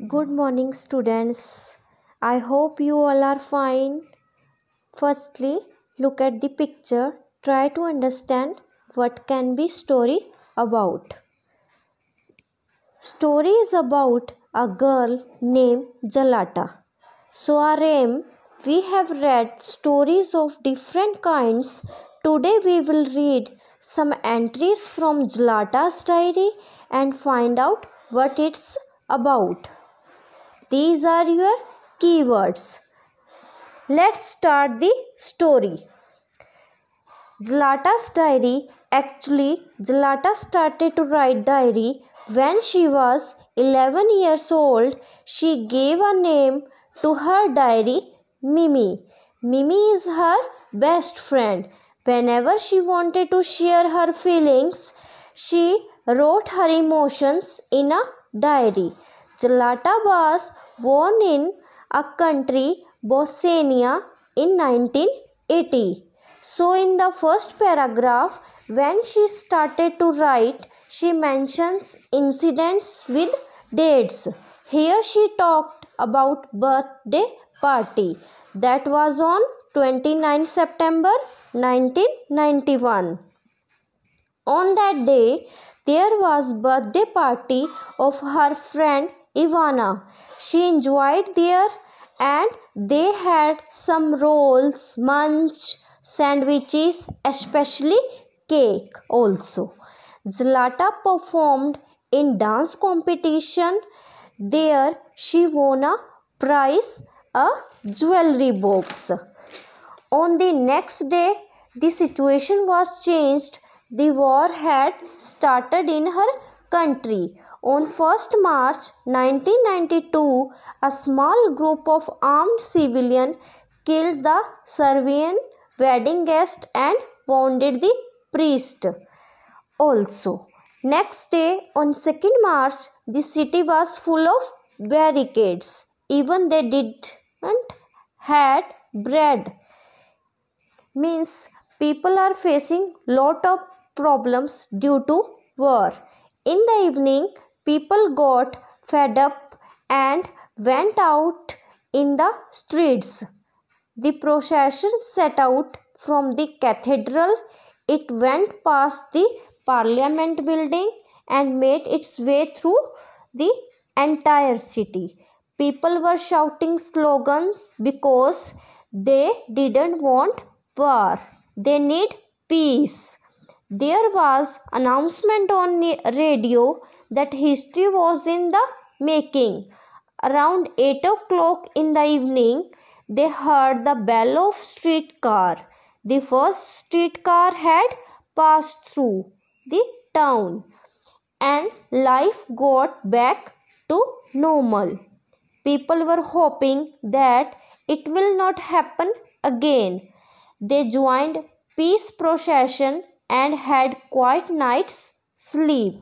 Good morning, students. I hope you all are fine. Firstly, look at the picture. Try to understand what can be story about. Story is about a girl named Zlata. So, our aim, we have read stories of different kinds. Today, we will read some entries from Zlata's diary and find out what it's about. These are your keywords. Let's start the story. Zlata's diary actually Zlata started to write diary when she was 11 years old. She gave a name to her diary Mimmy. Mimmy is her best friend. Whenever she wanted to share her feelings, she wrote her emotions in a diary. Zlata was born in a country, Bosnia, in 1980. So, in the first paragraph, when she started to write, she mentions incidents with dates. Here she talked about birthday party that was on 29 September 1991. On that day, there was birthday party of her friend Ivana. She enjoyed there and they had some rolls, munch, sandwiches, especially cake also. Zlata performed in dance competition. There she won a prize, a jewelry box. On the next day, the situation was changed. The war had started in her country. On 1st March 1992, a small group of armed civilians killed the Serbian wedding guest and wounded the priest. Also, next day on 2nd March, the city was full of barricades. Even they didn't had bread. Means people are facing lot of problems due to war. In the evening, people got fed up and went out in the streets. The procession set out from the cathedral. It went past the parliament building and made its way through the entire city. People were shouting slogans because they didn't want war. They need peace. There was announcement on radio that history was in the making. Around 8 o'clock in the evening, they heard the bell of streetcar. The first streetcar had passed through the town and life got back to normal. People were hoping that it will not happen again. They joined peace procession and had quiet night's sleep.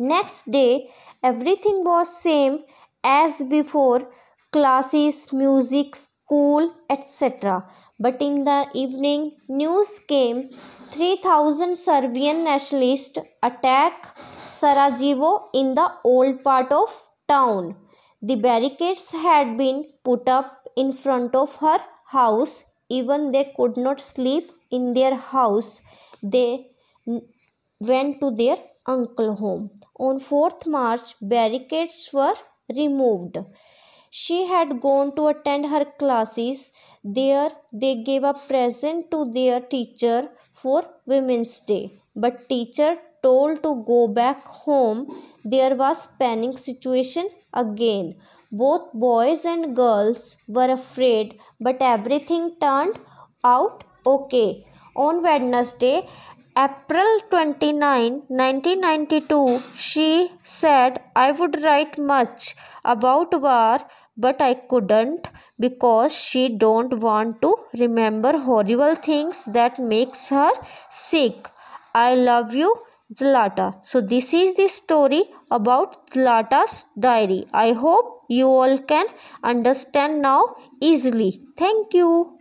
Next day, everything was same as before classes, music, school, etc. But in the evening, news came 3000 Serbian nationalists attack Sarajevo in the old part of town. The barricades had been put up in front of her house. Even they could not sleep in their house. They went to their uncle home. On 4th March, barricades were removed. She had gone to attend her classes. There, they gave a present to their teacher for Women's Day. But teacher told to go back home. There was panic situation again. Both boys and girls were afraid, but everything turned out okay. On Wednesday, April 29, 1992, she said, I would write much about war, but I couldn't because she don't want to remember horrible things that makes her sick. I love you, Zlata. So this is the story about Zlata's diary. I hope you all can understand now easily. Thank you.